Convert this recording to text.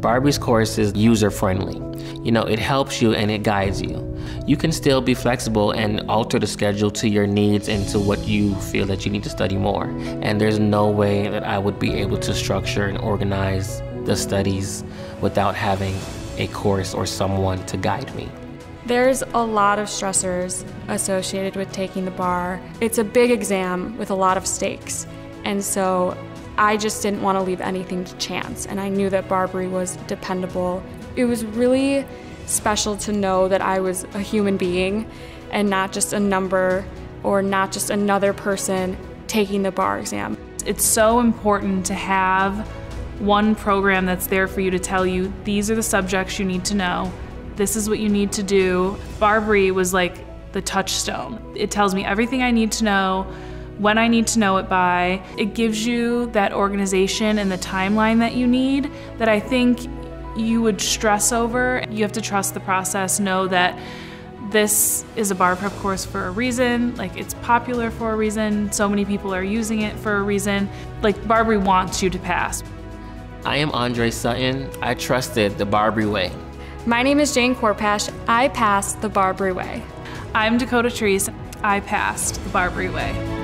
BARBRI's course is user friendly. You know, it helps you and it guides you. You can still be flexible and alter the schedule to your needs and to what you feel that you need to study more. And there's no way that I would be able to structure and organize the studies without having a course or someone to guide me. There's a lot of stressors associated with taking the bar. It's a big exam with a lot of stakes. And so I just didn't want to leave anything to chance. And I knew that BARBRI was dependable. It was really special to know that I was a human being and not just a number or not just another person taking the bar exam. It's so important to have one program that's there for you to tell you these are the subjects you need to know this is what you need to do. BARBRI was like the touchstone. It tells me everything I need to know, when I need to know it by. It gives you that organization and the timeline that you need that I think you would stress over. You have to trust the process, know that this is a bar prep course for a reason, like it's popular for a reason, so many people are using it for a reason. Like BARBRI wants you to pass. I am Andre Sutton. I trusted the BARBRI way. My name is Jane Korpash. I passed the BARBRI Way. I'm Dakota Treese. I passed the BARBRI Way.